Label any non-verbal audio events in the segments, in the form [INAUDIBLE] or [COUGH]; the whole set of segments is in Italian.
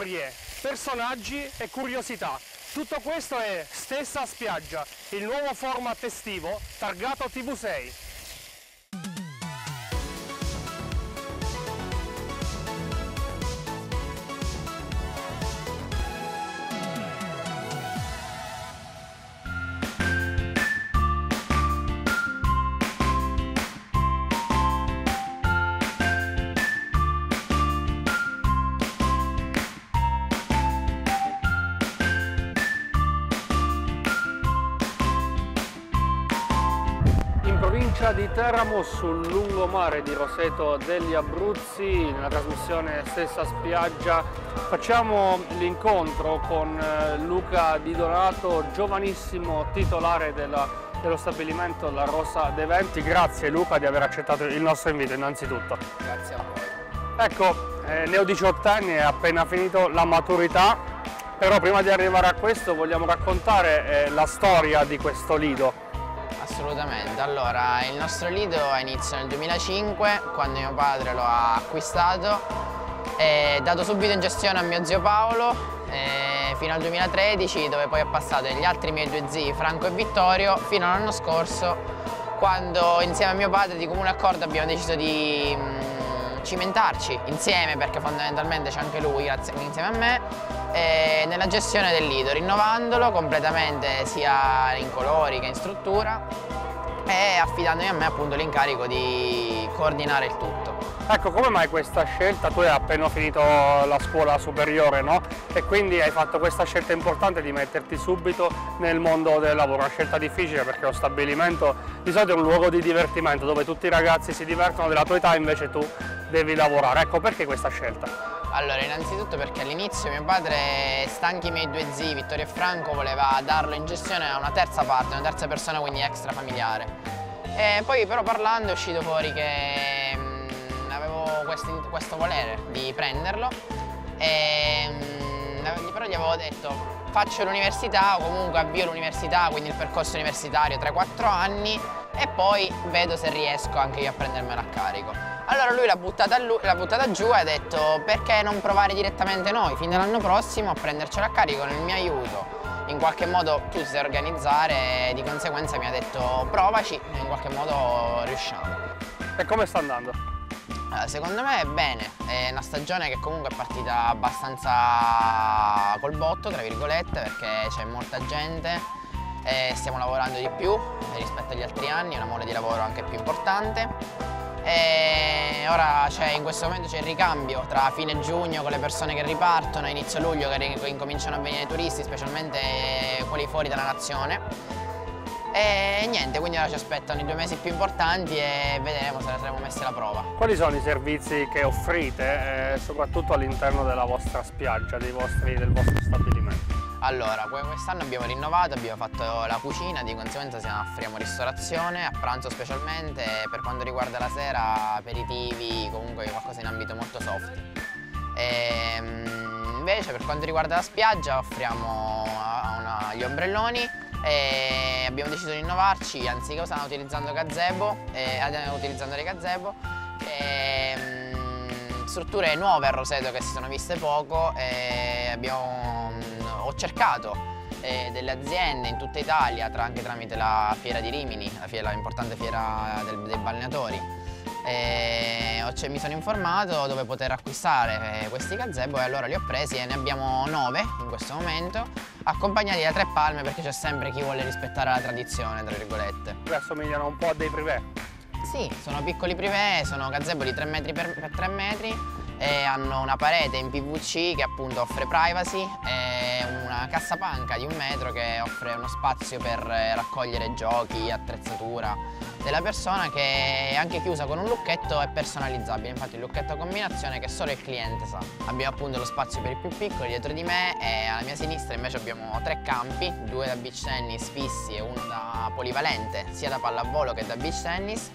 storie, personaggi e curiosità. Tutto questo è Stessa Spiaggia, il nuovo format estivo targato TV6. Provincia di Teramo sul lungomare di Roseto degli Abruzzi, nella trasmissione Stessa Spiaggia facciamo l'incontro con eh, Luca Di Donato, giovanissimo titolare della, dello stabilimento La Rosa dei Venti. Grazie Luca di aver accettato il nostro invito innanzitutto. Grazie a voi. Ecco, eh, ne ho 18 anni, è appena finito la maturità, però prima di arrivare a questo vogliamo raccontare eh, la storia di questo lido. Assolutamente, allora il nostro lido ha inizio nel 2005 quando mio padre lo ha acquistato. E dato subito in gestione a mio zio Paolo fino al 2013 dove poi è passato agli altri miei due zii Franco e Vittorio fino all'anno scorso quando insieme a mio padre di comune accordo abbiamo deciso di cimentarci insieme perché fondamentalmente c'è anche lui grazie, insieme a me eh, nella gestione del lido rinnovandolo completamente sia in colori che in struttura e affidandomi a me appunto l'incarico di coordinare il tutto. Ecco, come mai questa scelta? Tu hai appena finito la scuola superiore, no? E quindi hai fatto questa scelta importante di metterti subito nel mondo del lavoro, una scelta difficile perché lo stabilimento di solito è un luogo di divertimento dove tutti i ragazzi si divertono della tua età, invece tu devi lavorare. Ecco, perché questa scelta? Allora, innanzitutto perché all'inizio mio padre, stanchi i miei due zii, Vittorio e Franco, voleva darlo in gestione a una terza parte, una terza persona, quindi extra familiare. E poi però parlando è uscito fuori che questi, questo volere di prenderlo e mh, mm, però gli avevo detto faccio l'università o comunque avvio l'università, quindi il percorso universitario 3-4 anni e poi vedo se riesco anche io a prendermelo a carico. Allora lui l'ha buttata, buttata, giù e ha detto perché non provare direttamente noi fin dall'anno prossimo a prendercelo a carico nel mio aiuto. In qualche modo tu sai organizzare e di conseguenza mi ha detto provaci e in qualche modo riusciamo. E come sta andando? Secondo me è bene, è una stagione che comunque è partita abbastanza col botto, tra virgolette, perché c'è molta gente e stiamo lavorando di più rispetto agli altri anni, è una mole di lavoro anche più importante e ora in questo momento c'è il ricambio tra fine giugno con le persone che ripartono e inizio luglio che incominciano a venire i turisti, specialmente quelli fuori dalla nazione. E niente, quindi ora ci aspettano i due mesi più importanti e vedremo se ne saremo messi alla prova. Quali sono i servizi che offrite, eh, soprattutto all'interno della vostra spiaggia, vostri, del vostro stabilimento? Allora, quest'anno abbiamo rinnovato, abbiamo fatto la cucina, di conseguenza offriamo ristorazione, a pranzo specialmente, per quanto riguarda la sera aperitivi, comunque qualcosa in ambito molto soft. E, ehm, invece per quanto riguarda la spiaggia offriamo una, gli ombrelloni e abbiamo deciso di innovarci, anziché usare utilizzando gazebo, eh, utilizzando le gazebo. E, ehm, strutture nuove a Roseto che si sono viste poco e abbiamo ho cercato eh, delle aziende in tutta Italia, tra, anche tramite la fiera di Rimini, la, fiera, importante fiera del, dei balneatori. E cioè, mi sono informato dove poter acquistare eh, questi gazebo e allora li ho presi e ne abbiamo nove in questo momento accompagnati da tre palme perché c'è sempre chi vuole rispettare la tradizione tra virgolette. Che assomigliano un po' a dei privé? Sì, sono piccoli privé, sono gazebo di 3 metri per, per 3 metri e hanno una parete in PVC che appunto offre privacy e una cassapanca di un metro che offre uno spazio per raccogliere giochi, attrezzatura della persona che è anche chiusa con un lucchetto e personalizzabile, infatti il lucchetto a combinazione che solo il cliente sa. Abbiamo appunto lo spazio per i più piccoli dietro di me e alla mia sinistra invece abbiamo tre campi, due da beach tennis fissi e uno da polivalente, sia da pallavolo che da beach tennis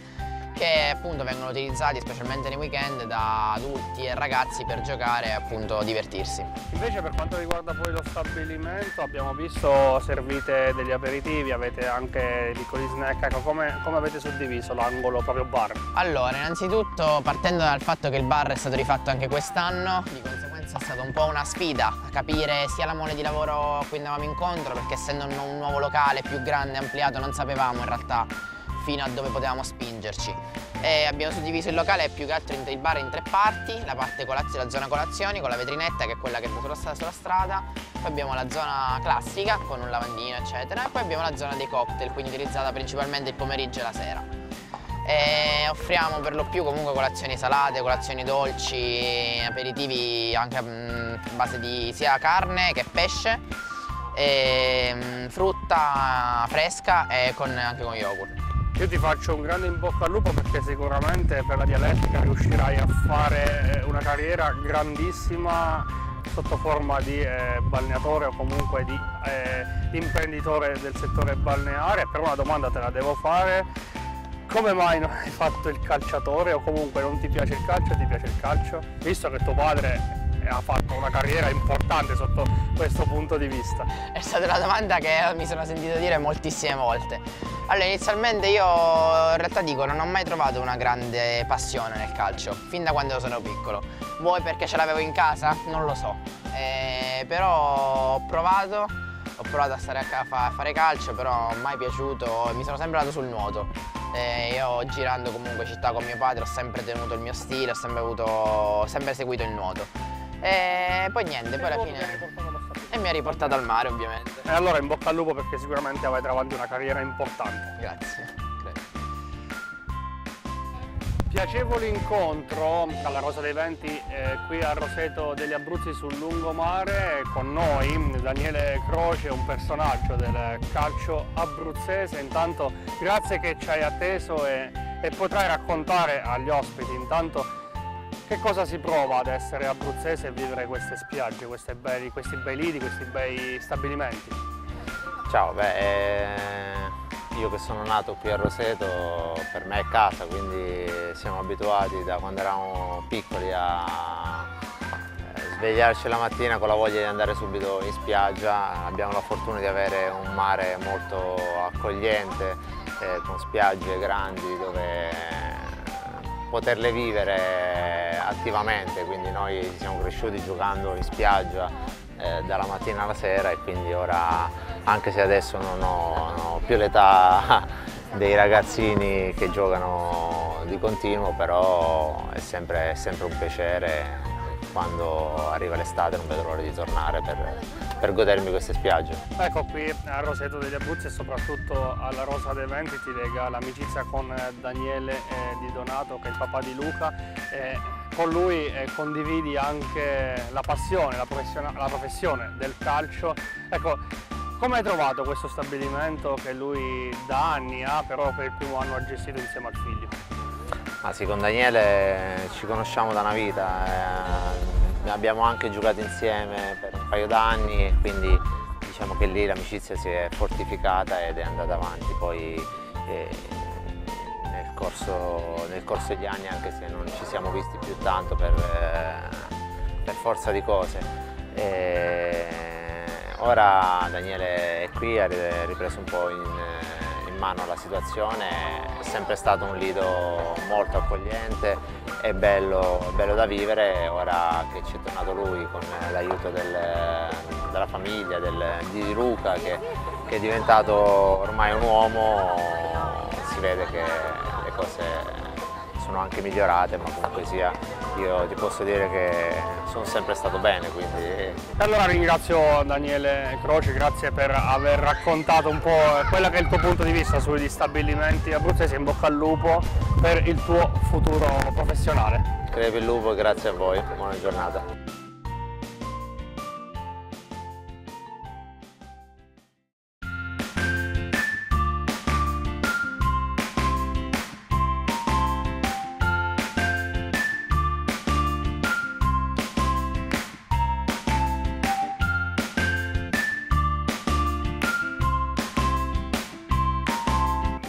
che appunto vengono utilizzati specialmente nei weekend da adulti e ragazzi per giocare e appunto divertirsi. Invece per quanto riguarda poi lo stabilimento abbiamo visto servite degli aperitivi, avete anche piccoli snack, ecco come, come avete suddiviso l'angolo proprio bar? Allora innanzitutto partendo dal fatto che il bar è stato rifatto anche quest'anno, di conseguenza è stata un po' una sfida, capire sia la mole di lavoro a cui andavamo incontro, perché essendo un nuovo locale più grande, ampliato, non sapevamo in realtà fino a dove potevamo spingerci. E abbiamo suddiviso il locale più che altro il bar in tre parti, la parte colazione, la zona colazioni con la vetrinetta che è quella che è sulla, sulla strada, poi abbiamo la zona classica con un lavandino eccetera e poi abbiamo la zona dei cocktail, quindi utilizzata principalmente il pomeriggio e la sera e offriamo per lo più comunque colazioni salate, colazioni dolci, aperitivi anche mm, a base di sia carne che pesce, e, mm, frutta fresca e con, anche con yogurt. Io ti faccio un grande in bocca al lupo perché sicuramente per la dialettica riuscirai a fare eh, una carriera grandissima sotto forma di eh, balneatore o comunque di eh, imprenditore del settore balneare. Per una domanda te la devo fare come mai non hai fatto il calciatore o comunque non ti piace il calcio, ti piace il calcio? Visto che tuo padre ha fatto una carriera importante sotto questo punto di vista. È stata una domanda che mi sono sentito dire moltissime volte. Allora, inizialmente io in realtà dico, non ho mai trovato una grande passione nel calcio, fin da quando sono piccolo. Vuoi perché ce l'avevo in casa? Non lo so. Eh, però ho provato, ho provato a stare a, a fare calcio, però mai piaciuto, mi sono sempre andato sul nuoto. E io girando comunque città con mio padre ho sempre tenuto il mio stile, ho sempre, avuto, sempre seguito il nuoto. E poi niente, poi alla fine... E mi ha riportato al mare ovviamente. E allora in bocca al lupo perché sicuramente avrai davanti una carriera importante. Grazie. Piacevole incontro alla Rosa dei Venti eh, qui a Roseto degli Abruzzi sul lungomare con noi Daniele Croce, un personaggio del calcio abruzzese. Intanto grazie che ci hai atteso e, e potrai raccontare agli ospiti intanto che cosa si prova ad essere abruzzese e vivere queste spiagge, bei, questi bei lidi, questi bei stabilimenti. Ciao, beh, eh io che sono nato qui a Roseto per me è casa, quindi siamo abituati da quando eravamo piccoli a eh, svegliarci la mattina con la voglia di andare subito in spiaggia. Abbiamo la fortuna di avere un mare molto accogliente, eh, con spiagge grandi dove poterle vivere attivamente, quindi noi siamo cresciuti giocando in spiaggia eh, dalla mattina alla sera e quindi ora anche se adesso non ho, non ho più l'età [LAUGHS] dei ragazzini che giocano di continuo però è sempre, è sempre un piacere quando arriva l'estate non vedo l'ora di tornare per, per, godermi queste spiagge. Ecco qui a Roseto degli Abruzzi e soprattutto alla Rosa dei Venti ti lega l'amicizia con Daniele eh, Di Donato che è il papà di Luca. Eh, con lui eh, condividi anche la passione, la, la professione del calcio. Ecco, come hai trovato questo stabilimento che lui da anni ha, però per il primo anno ha gestito insieme al figlio? Ah, sì, con Daniele ci conosciamo da una vita, eh, abbiamo anche giocato insieme per paio d'anni, quindi diciamo che lì l'amicizia si è fortificata ed è andata avanti. Poi eh, nel, corso, nel, corso, degli anni, anche se non ci siamo visti più tanto per, eh, per forza di cose, eh, Ora Daniele è qui, ha ripreso un po' in, in mano la situazione, è sempre stato un lido molto accogliente, è bello, bello da vivere, ora che ci è tornato lui con l'aiuto del, della famiglia, del, di Luca che, che è diventato ormai un uomo, si vede che le cose sono anche migliorate, ma comunque sia io ti posso dire che sono sempre stato bene. Quindi... Allora ringrazio Daniele Croce, grazie per aver raccontato un po' quello che è il tuo punto di vista sugli stabilimenti abruzzesi, in bocca al lupo per il tuo futuro professionale. Crepi il lupo e grazie a voi, buona giornata.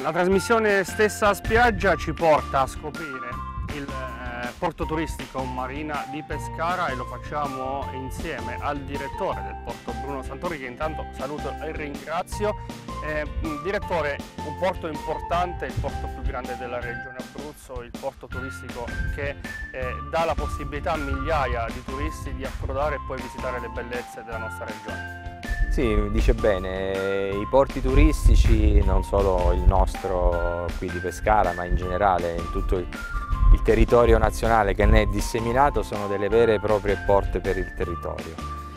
La trasmissione Stessa Spiaggia ci porta a scoprire il eh, porto turistico Marina di Pescara e lo facciamo insieme al direttore del porto Bruno Santori che intanto saluto e ringrazio. Eh, direttore, un porto importante, il porto più grande della regione Abruzzo, il porto turistico che eh, dà la possibilità a migliaia di turisti di approdare e poi visitare le bellezze della nostra regione. Sì, dice bene, i porti turistici, non solo il nostro qui di Pescara, ma in generale in tutto il, il territorio nazionale che ne è disseminato, sono delle vere e proprie porte per il territorio.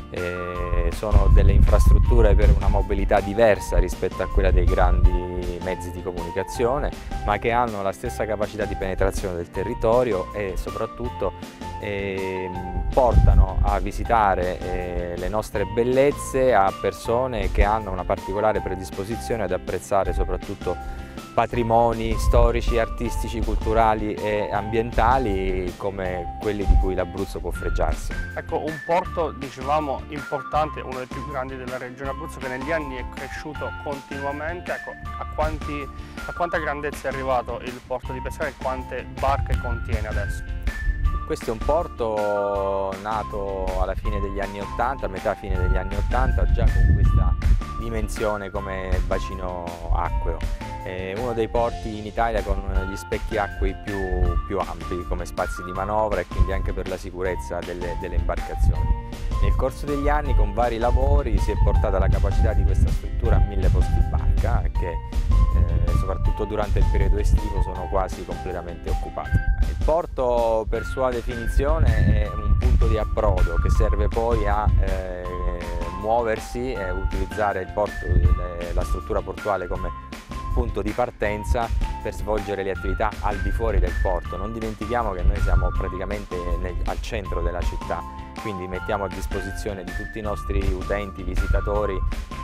Eh, sono delle infrastrutture per una mobilità diversa rispetto a quella dei grandi mezzi di comunicazione, ma che hanno la stessa capacità di penetrazione del territorio e soprattutto eh, portano a visitare eh, le nostre bellezze a persone che hanno una particolare predisposizione ad apprezzare soprattutto patrimoni storici, artistici, culturali e ambientali come quelli di cui l'Abruzzo può fregiarsi. Ecco, un porto, dicevamo, importante, uno dei più grandi della regione Abruzzo, che negli anni è cresciuto continuamente. Ecco, a, quanti, a quanta grandezza è arrivato il porto di Pescara e quante barche contiene adesso? Questo è un porto nato alla fine degli anni 80, a metà fine degli anni 80, già con questa dimensione come bacino acqueo è uno dei porti in Italia con gli specchi acquei più, più ampi come spazi di manovra e quindi anche per la sicurezza delle, delle imbarcazioni. Nel corso degli anni con vari lavori si è portata la capacità di questa struttura a mille posti barca che eh, soprattutto durante il periodo estivo sono quasi completamente occupati. Il porto per sua definizione è un punto di approdo che serve poi a eh, muoversi e utilizzare porto, la struttura portuale come punto di partenza per svolgere le attività al di fuori del porto. Non dimentichiamo che noi siamo praticamente nel, al centro della città, quindi mettiamo a disposizione di tutti i nostri utenti, visitatori,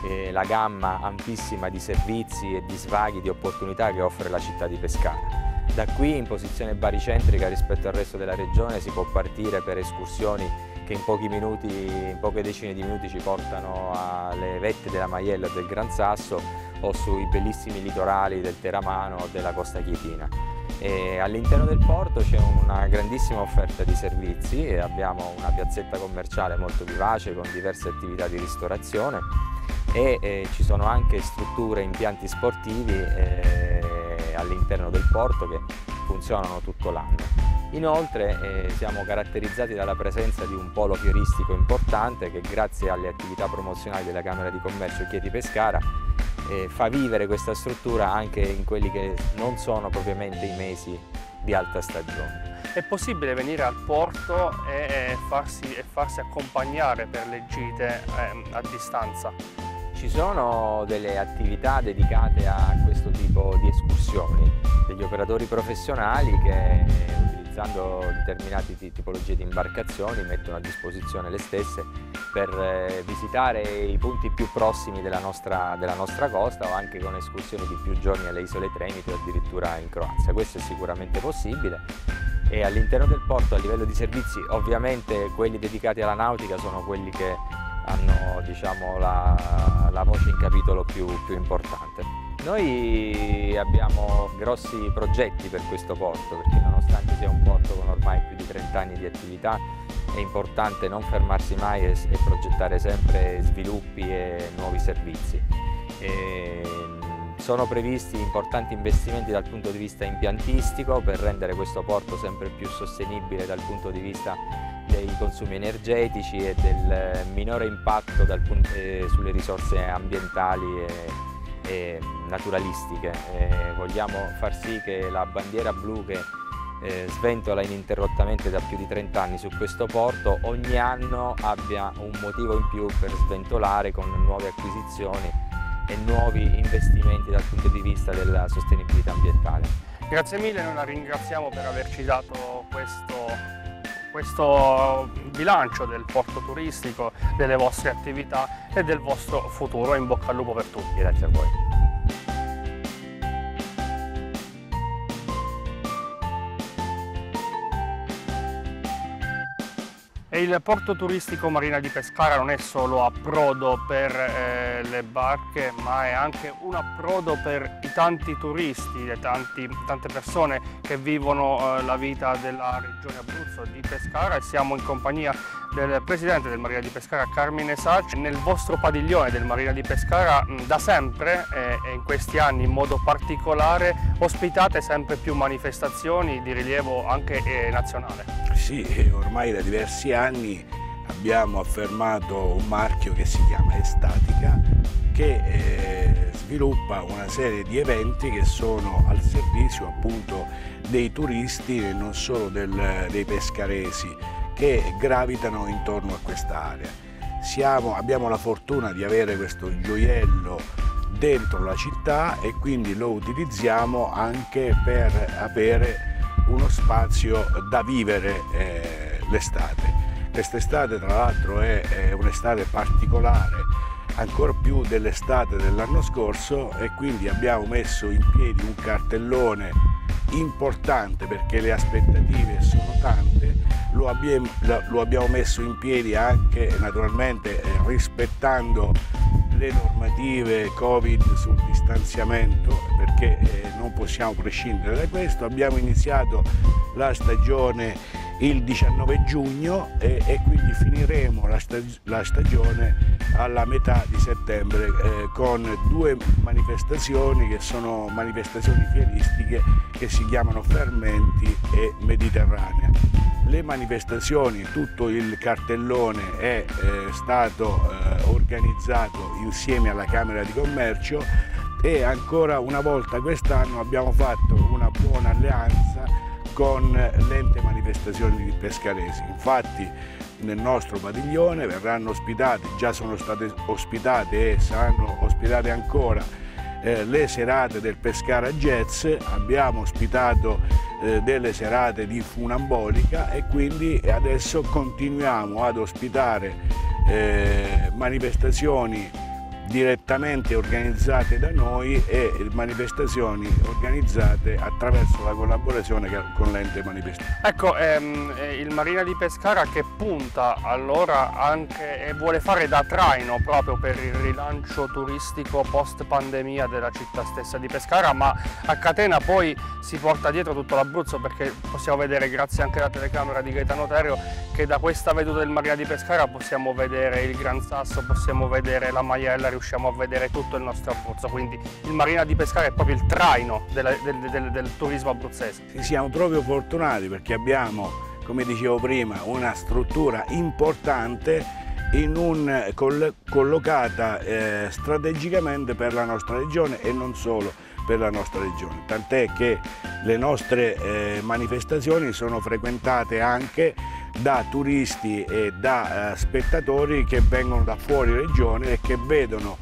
eh, la gamma ampissima di servizi e di svaghi, di opportunità che offre la città di Pescara. Da qui in posizione baricentrica rispetto al resto della regione si può partire per escursioni che in pochi minuti, in poche decine di minuti ci portano alle vette della Maiella del Gran Sasso o sui bellissimi litorali del Teramano o della Costa Chietina. All'interno del porto c'è una grandissima offerta di servizi abbiamo una piazzetta commerciale molto vivace con diverse attività di ristorazione e eh, ci sono anche strutture e impianti sportivi eh, all'interno del porto che funzionano tutto l'anno. Inoltre eh, siamo caratterizzati dalla presenza di un polo fioristico importante che grazie alle attività promozionali della Camera di Commercio Chieti Pescara eh, fa vivere questa struttura anche in quelli che non sono propriamente i mesi di alta stagione. È possibile venire al porto e farsi, e farsi accompagnare per le gite eh, a distanza? Ci sono delle attività dedicate a questo tipo di escursioni, degli operatori professionali che utilizzando determinate tipologie di imbarcazioni mettono a disposizione le stesse per eh, visitare i punti più prossimi della nostra, della nostra costa o anche con escursioni di più giorni alle isole Tremiti o addirittura in Croazia. Questo è sicuramente possibile e all'interno del porto a livello di servizi ovviamente quelli dedicati alla nautica sono quelli che hanno diciamo, la, la voce in capitolo più, più importante. Noi abbiamo grossi progetti per questo porto perché nonostante sia un porto con ormai più di 30 anni di attività è importante non fermarsi mai e, progettare sempre sviluppi e nuovi servizi. E, sono previsti importanti investimenti dal punto di vista impiantistico per rendere questo porto sempre più sostenibile dal punto di vista dei consumi energetici e del minore impatto punto, eh, sulle risorse ambientali e, e naturalistiche. E vogliamo far sì che la bandiera blu che eh, sventola ininterrottamente da più di 30 anni su questo porto ogni anno abbia un motivo in più per sventolare con nuove acquisizioni e nuovi investimenti dal punto di vista della sostenibilità ambientale. Grazie mille, noi la ringraziamo per averci dato questo, questo bilancio del porto turistico, delle vostre attività e del vostro futuro. In bocca al lupo per tutti. Grazie a voi. E il porto turistico Marina di Pescara non è solo approdo per eh, le barche, ma è anche un approdo per i tanti turisti, le tanti, tante persone che vivono eh, la vita della regione Abruzzo Abruzzo di Pescara e siamo in compagnia del presidente del Marina di Pescara Carmine Sacci. Nel vostro padiglione del Marina di Pescara da sempre e in questi anni in modo particolare ospitate sempre più manifestazioni di rilievo anche eh, nazionale. Sì, ormai da diversi anni abbiamo affermato un marchio che si chiama Estatica che eh, sviluppa una serie di eventi che sono al servizio appunto dei turisti e non solo del, dei pescaresi che gravitano intorno a quest'area. abbiamo la fortuna di avere questo gioiello dentro la città e quindi lo utilizziamo anche per avere uno spazio da vivere eh, l'estate. Quest'estate tra l'altro è, è un'estate particolare, ancora più dell'estate dell'anno scorso e quindi abbiamo messo in piedi un cartellone importante perché le aspettative sono tante, lo abbiamo, lo abbiamo messo in piedi anche naturalmente eh, rispettando le normative Covid sul distanziamento perché eh, non possiamo prescindere da questo. Abbiamo iniziato la stagione il 19 giugno e, e quindi finiremo la, stag la, stagione alla metà di settembre eh, con due manifestazioni che sono manifestazioni fieristiche che si chiamano Fermenti e Mediterranea. Le manifestazioni, tutto il cartellone è eh, stato eh, organizzato insieme alla Camera di Commercio e ancora una volta quest'anno abbiamo fatto una buona alleanza con l'ente manifestazioni pescaresi. Infatti nel nostro padiglione verranno ospitate, già sono state ospitate e saranno ospitate ancora eh, le serate del Pescara Jazz, abbiamo ospitato eh, delle serate di funambolica e quindi adesso continuiamo ad ospitare eh, manifestazioni direttamente organizzate da noi e manifestazioni organizzate attraverso la collaborazione con l'ente manifestazione. Ecco, ehm, eh, il Marina di Pescara che punta allora anche e vuole fare da traino proprio per il rilancio turistico post pandemia della città stessa di Pescara, ma a catena poi si porta dietro tutto l'Abruzzo perché possiamo vedere grazie anche alla telecamera di Gaetano Terio che da questa veduta del Marina di Pescara possiamo vedere il Gran Sasso, possiamo vedere la Maiella, riusciamo a vedere tutto il nostro Abruzzo, quindi il Marina di Pescara è proprio il traino del, del, del, del turismo abruzzese. Siamo proprio fortunati perché abbiamo, come dicevo prima, una struttura importante un, collocata eh, strategicamente per la nostra regione e non solo per la nostra regione, tant'è che le nostre eh, manifestazioni sono frequentate anche da turisti e da eh, spettatori che vengono da fuori regione e che vedono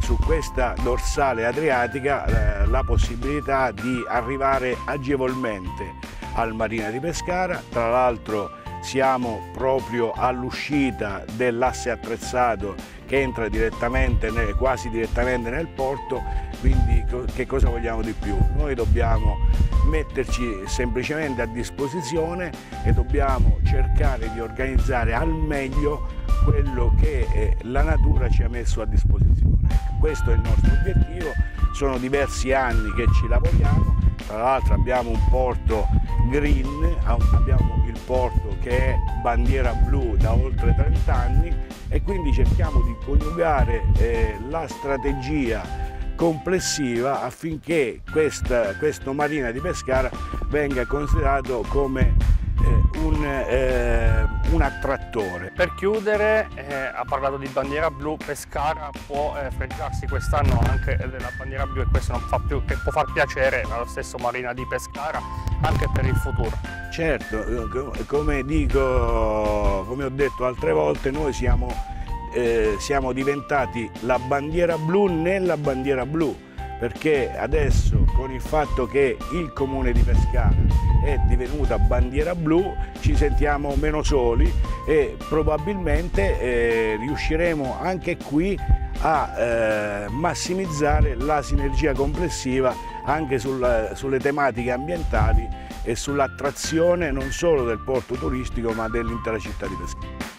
su questa dorsale adriatica eh, la possibilità di arrivare agevolmente al Marina di Pescara, tra l'altro siamo proprio all'uscita dell'asse attrezzato che entra direttamente, quasi direttamente nel porto, quindi che cosa vogliamo di più? Noi dobbiamo metterci semplicemente a disposizione e dobbiamo cercare di organizzare al meglio quello che eh, la natura ci ha messo a disposizione. Questo è il nostro obiettivo, sono diversi anni che ci lavoriamo, tra l'altro abbiamo un porto green, abbiamo il porto che è bandiera blu da oltre 30 anni e quindi cerchiamo di coniugare eh, la strategia complessiva affinché questa, questo marina di Pescara venga considerato come eh, un, eh, un, attrattore. Per chiudere, eh, ha parlato di bandiera blu, Pescara può eh, fregiarsi quest'anno anche della bandiera blu e questo non fa più che può far piacere allo stesso Marina di Pescara anche per il futuro. Certo, eh, come dico, come ho detto altre volte, noi siamo eh, siamo diventati la bandiera blu nella bandiera blu perché adesso con il fatto che il comune di Pescara è divenuta bandiera blu ci sentiamo meno soli e probabilmente eh, riusciremo anche qui a eh, massimizzare la sinergia complessiva anche sul, sulle tematiche ambientali e sull'attrazione non solo del porto turistico ma dell'intera città di Pescara.